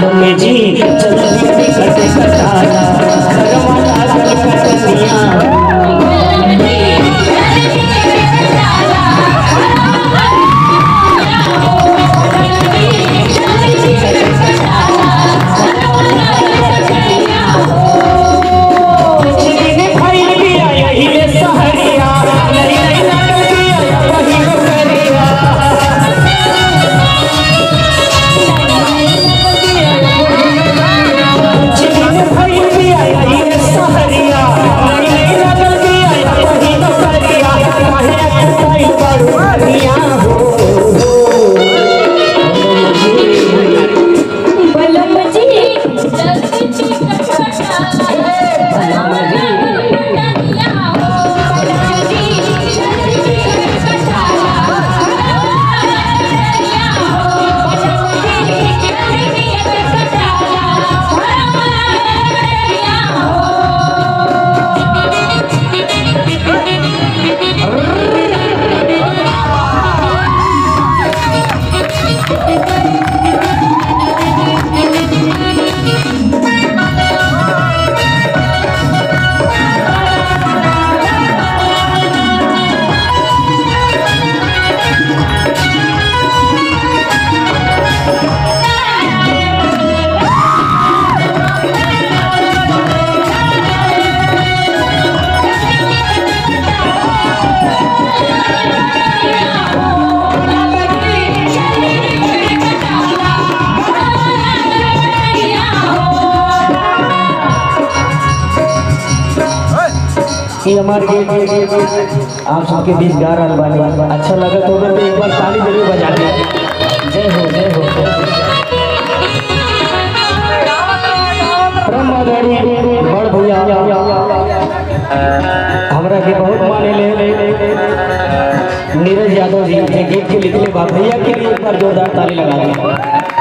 आलम जी कि हमारे आप सबके बीच गा रहा बानी अच्छा लगा तो तो एक बार ताली ज़रूर बजा दे। जय हो जय हो। बड़ भैया। के बहुत माने ले। नीरज यादव जी जे गीत के लिखले बा भैया के लिए एक बार जोरदार ताली लगा दी।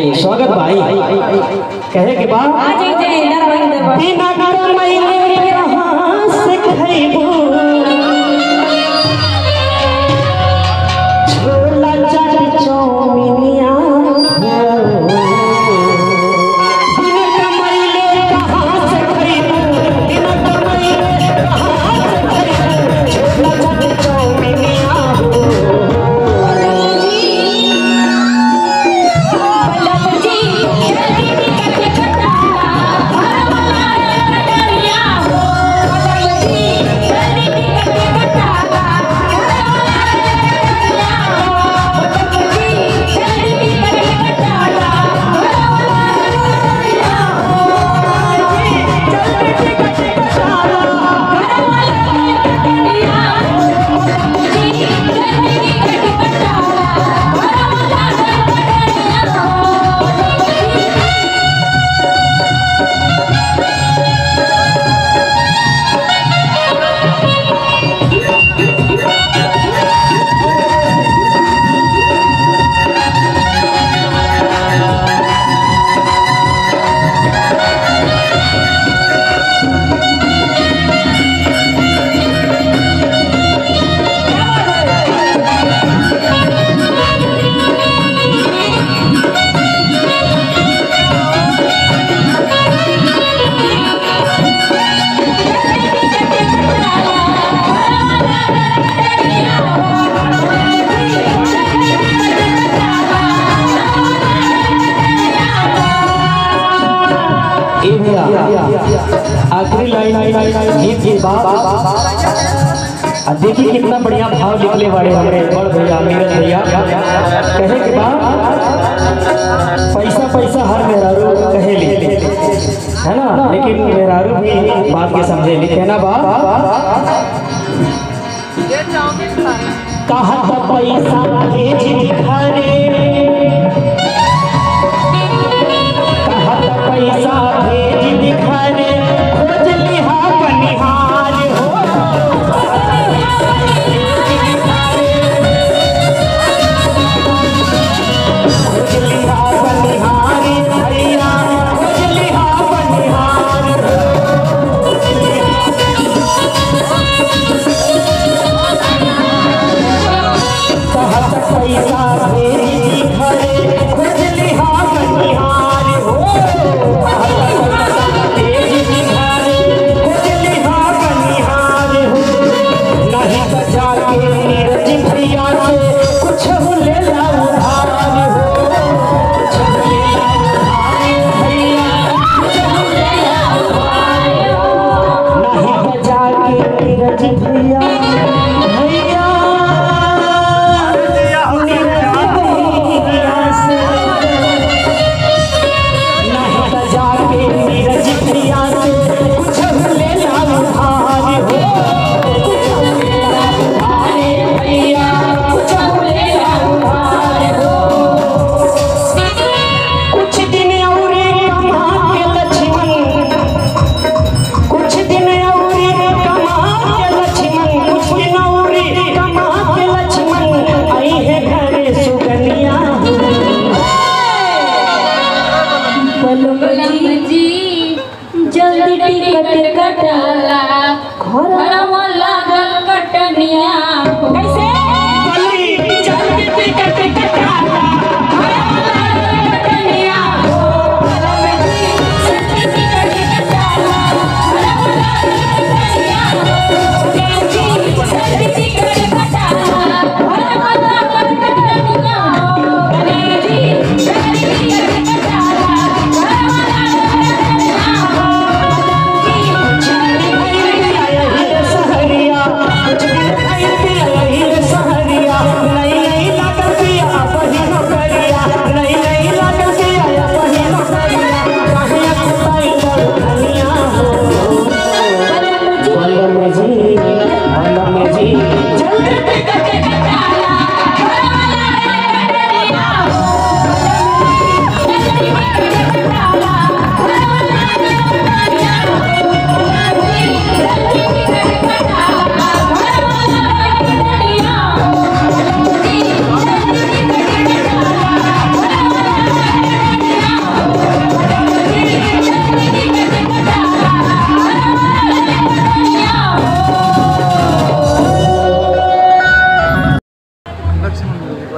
स्वागत भाई। कहे के बाद आखिरी लाइन गीत के बाद आ देखी कितना बढ़िया भाव लिखले बाड़े हमरे। बड़ भैया नीरज भैया। कहे के बाद पैसा पैसा हर मेहरारू कहे ले। है ना? लेकिन मेहरारू भी बात के समझे लिखे ना बा कहा था पैसा भेज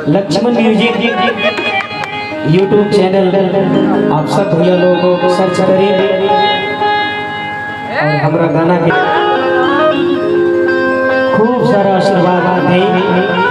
लक्ष्मण म्यूज़िक यूट्यूब चैनल आप सब भैया लोग सर्च करें। और हमारा गाना खूब सारा आशीर्वाद दें।